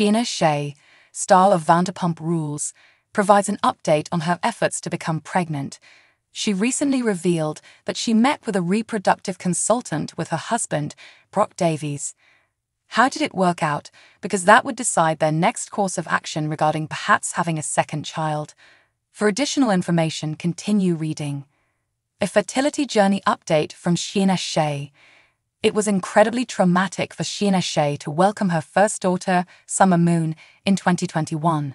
Scheana Shay, star of Vanderpump Rules, provides an update on her efforts to become pregnant. She recently revealed that she met with a reproductive consultant with her husband, Brock Davies. How did it work out? Because that would decide their next course of action regarding perhaps having a second child. For additional information, continue reading. A fertility journey update from Scheana Shay. It was incredibly traumatic for Scheana Shay to welcome her first daughter, Summer Moon, in 2021.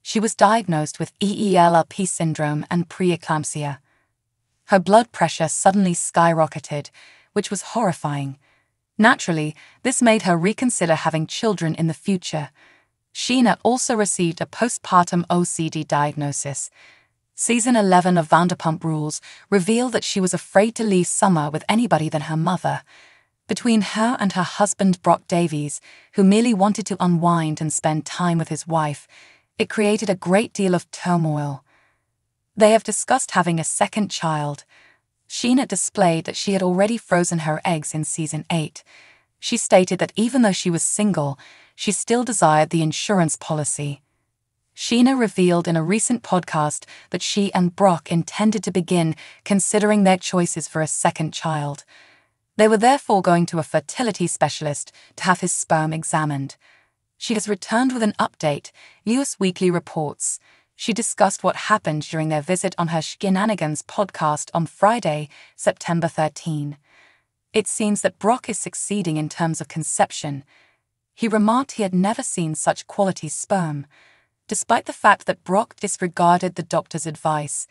She was diagnosed with HELLP syndrome and preeclampsia. Her blood pressure suddenly skyrocketed, which was horrifying. Naturally, this made her reconsider having children in the future. Scheana also received a postpartum OCD diagnosis. Season 11 of Vanderpump Rules revealed that she was afraid to leave Summer with anybody than her mother. Between her and her husband Brock Davies, who merely wanted to unwind and spend time with his wife, it created a great deal of turmoil. They have discussed having a second child. Scheana displayed that she had already frozen her eggs in season 8. She stated that even though she was single, she still desired the insurance policy. Scheana revealed in a recent podcast that she and Brock intended to begin considering their choices for a second child. They were therefore going to a fertility specialist to have his sperm examined. She has returned with an update, US Weekly reports. She discussed what happened during their visit on her Scheananigans podcast on Friday, September 13. It seems that Brock is succeeding in terms of conception. He remarked he had never seen such quality sperm, despite the fact that Brock disregarded the doctor's advice.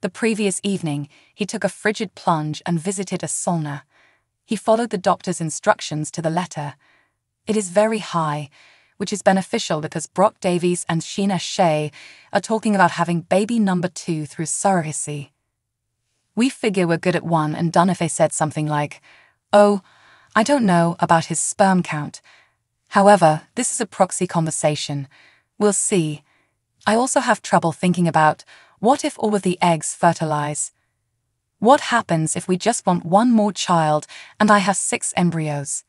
The previous evening, he took a frigid plunge and visited a sauna. He followed the doctor's instructions to the letter. It is very high, which is beneficial because Brock Davies and Scheana Shay are talking about having baby number two through surrogacy. We figure we're good at one and done if they said something like, Oh, I don't know about his sperm count. However, this is a proxy conversation. We'll see. I also have trouble thinking about what if all of the eggs fertilize? What happens if we just want one more child and I have six embryos?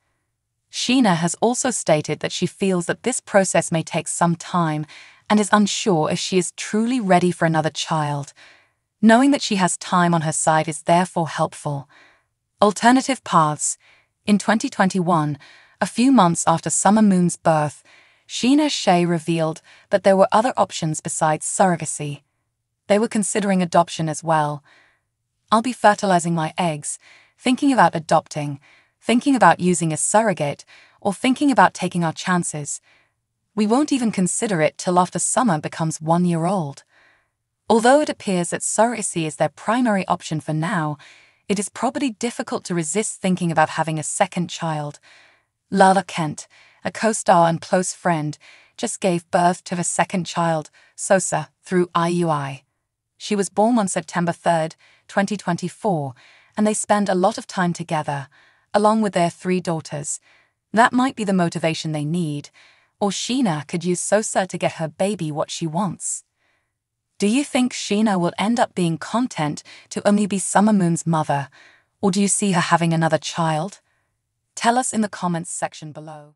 Scheana has also stated that she feels that this process may take some time and is unsure if she is truly ready for another child. Knowing that she has time on her side is therefore helpful. Alternative paths. In 2021, a few months after Summer Moon's birth, Scheana Shay revealed that there were other options besides surrogacy. They were considering adoption as well. I'll be fertilizing my eggs, thinking about adopting, thinking about using a surrogate, or thinking about taking our chances. We won't even consider it till after Summer becomes one year old. Although it appears that surrogacy is their primary option for now, it is probably difficult to resist thinking about having a second child. Lala Kent, a co star and close friend, just gave birth to her second child, Sosa, through IUI. She was born on September 3, 2024, and they spend a lot of time together, along with their three daughters. That might be the motivation they need, or Scheana could use Sosa to get her baby what she wants. Do you think Scheana will end up being content to only be Summer Moon's mother, or do you see her having another child? Tell us in the comments section below.